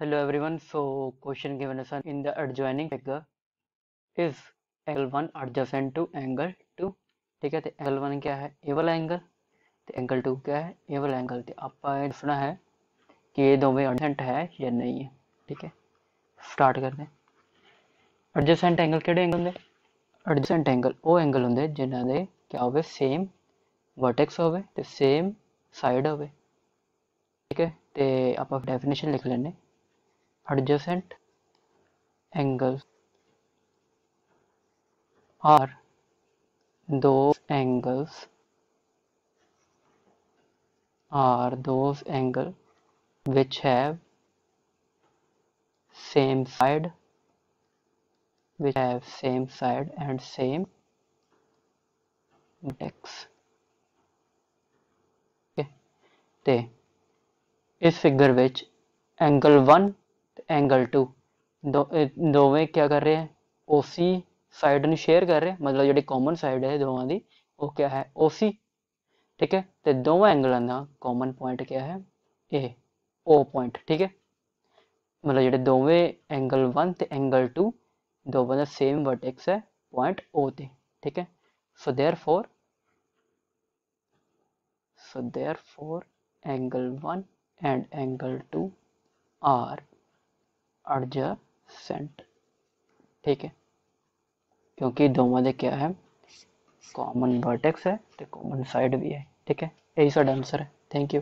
Hello everyone. So question given us in the adjoining figure is angle 1 adjacent to angle 2 ਠੀਕ ਹੈ ਤੇ angle 1 क्या है ਇਹ ਵਾਲਾ angle ਤੇ angle 2 क्या है ਇਹ ਵਾਲਾ angle ਤੇ ਆਪਾਂ ਇਹ ਦੱਸਣਾ ਹੈ ਕਿ ਇਹ ਦੋਵੇਂ adjacent ਹੈ ਜਾਂ ਨਹੀਂ ਹੈ ਠੀਕ ਹੈ ਸਟਾਰਟ ਕਰਦੇ ਹਾਂ adjacent angle ਕਿਹੜੇ angle ਹੁੰਦੇ adjacent angle ਉਹ angle ਹੁੰਦੇ ਜਿਨ੍ਹਾਂ ਦੇ क्या ਹੋਵੇ same vertex ਹੋਵੇ ਤੇ same side ਹੋਵੇ ਠੀਕ ਹੈ ਤੇ ਆਪਾਂ ਡੈਫੀਨੇਸ਼ਨ ਲਿਖ ਲੈਣੇ adjacent angles are those angles are those angle which have same side which have same side and same vertex okay ਤੇ ਇਸ ਫਿਗਰ ਵਿੱਚ ਐਂਗਲ 1 ਤੇ ਐਂਗਲ 2 ਦੋ ਇਹ ਦੋਵੇਂ ਕੀ ਕਰ ਰਹੇ ਹੈ OC ਸਾਈਡ ਨੂੰ ਸ਼ੇਅਰ ਕਰ ਰਹੇ ਮਤਲਬ ਜਿਹੜੀ ਕਾਮਨ ਸਾਈਡ ਹੈ ਦੋਵਾਂ ਦੀ ਉਹ ਕੀ ਹੈ OC ਠੀਕ ਹੈ ਤੇ ਦੋਵਾਂ ਐਂਗਲਾਂ ਦਾ ਕਾਮਨ ਪੁਆਇੰਟ ਕੀ ਹੈ ਇਹ O ਪੁਆਇੰਟ ਠੀਕ ਹੈ ਮਤਲਬ ਜਿਹੜੇ ਦੋਵੇਂ ਐਂਗਲ 1 ਤੇ ਐਂਗਲ 2 ਦੋਵਾਂ ਦਾ ਸੇਮ ਵਰਟੈਕਸ ਹੈ ਪੁਆਇੰਟ O ਤੇ ਠੀਕ ਹੈ so therefore so therefore angle 1 and angle 2 are adjacent ठीक है? क्योंकि दो मध्य क्या है? कॉमन वर्टेक्स है तो कॉमन साइड भी है। ठीक है? यही साइड आंसर है। Thank you